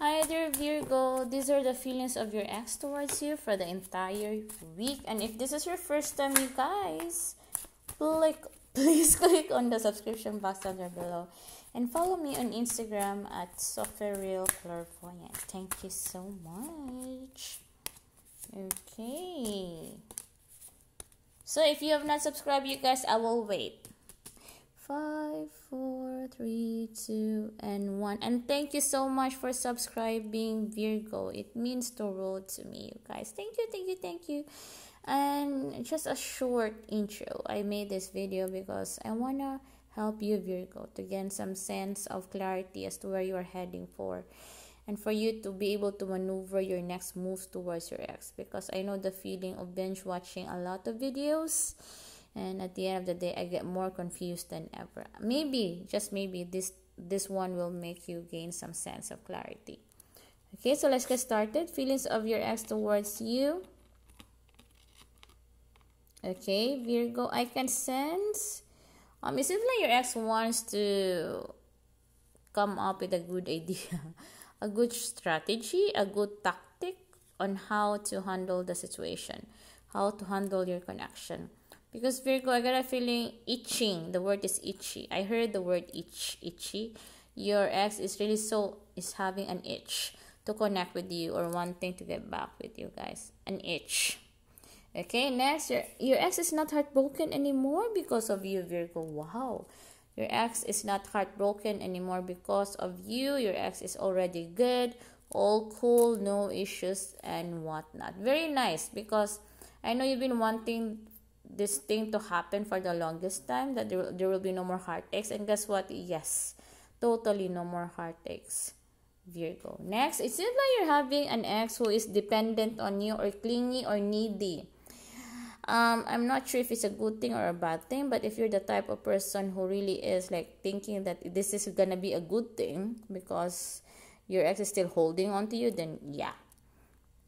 Hi dear Virgo, these are the feelings of your ex towards you for the entire week. And if this is your first time, you guys, click, please click on the subscription box down there below. And follow me on Instagram at Clairvoyant. Thank you so much. Okay. So if you have not subscribed, you guys, I will wait. Five, four, three, two, and one. And thank you so much for subscribing, Virgo. It means the world to me, you guys. Thank you, thank you, thank you. And just a short intro. I made this video because I wanna help you, Virgo, to gain some sense of clarity as to where you are heading for and for you to be able to maneuver your next moves towards your ex because I know the feeling of binge watching a lot of videos and at the end of the day I get more confused than ever. Maybe, just maybe this this one will make you gain some sense of clarity. Okay, so let's get started. Feelings of your ex towards you. Okay, Virgo, I can sense um it seems like your ex wants to come up with a good idea a good strategy, a good tactic on how to handle the situation, how to handle your connection. Because Virgo, I got a feeling itching. The word is itchy. I heard the word itch, itchy. Your ex is really so is having an itch to connect with you or wanting to get back with you guys. An itch. Okay, next your your ex is not heartbroken anymore because of you, Virgo. Wow. Your ex is not heartbroken anymore because of you. Your ex is already good, all cool, no issues, and whatnot. Very nice because I know you've been wanting this thing to happen for the longest time that there, there will be no more heartaches. And guess what? Yes, totally no more heartaches. Virgo. Next, it seems like you're having an ex who is dependent on you or clingy or needy um, I'm not sure if it's a good thing or a bad thing, but if you're the type of person who really is like thinking that this is gonna be a good thing because your ex is still holding on to you, then yeah.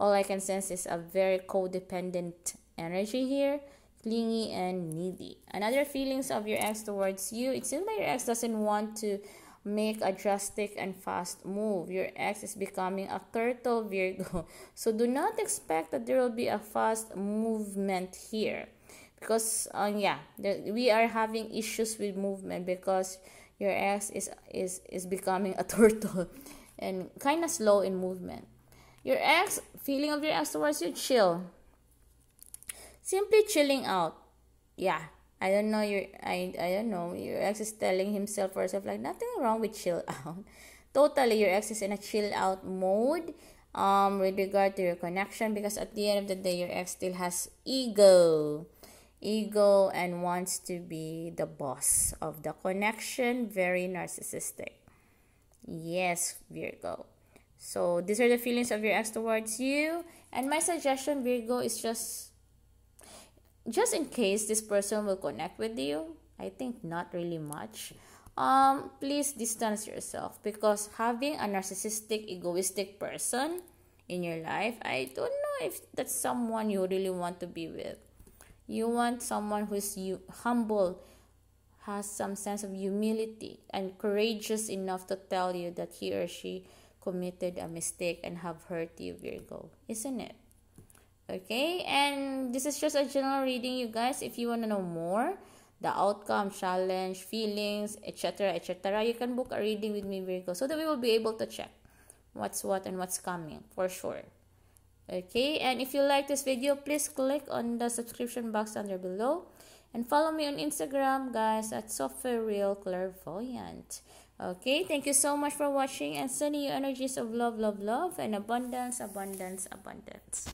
All I can sense is a very codependent energy here, clingy and needy. Another feelings of your ex towards you, it seems like your ex doesn't want to make a drastic and fast move. Your ex is becoming a turtle Virgo. So do not expect that there will be a fast movement here. Because um, yeah, we are having issues with movement because your ex is is is becoming a turtle and kind of slow in movement. Your ex feeling of your ex towards you chill. Simply chilling out. Yeah, I don't know your I I don't know your ex is telling himself or herself like nothing wrong with chill out. totally your ex is in a chill out mode um with regard to your connection because at the end of the day your ex still has ego. Ego and wants to be the boss of the connection. Very narcissistic. Yes virgo. So these are the feelings of your ex towards you. And my suggestion virgo is just just in case this person will connect with you i think not really much. Um please distance yourself because having a narcissistic egoistic person in your life i don't know if that's someone you really want to be with. You want someone who's you humble has some sense of humility and courageous enough to tell you that he or she committed a mistake and have hurt you virgo. Isn't it okay and this is just a general reading you guys. If you want to know more the outcome challenge feelings etc etc you can book a reading with me virgo so that we will be able to check what's what and what's coming for sure. Okay and if you like this video please click on the subscription box under below and follow me on instagram guys at Sopheriel clairvoyant. Okay thank you so much for watching and sending you energies of love love love and abundance abundance abundance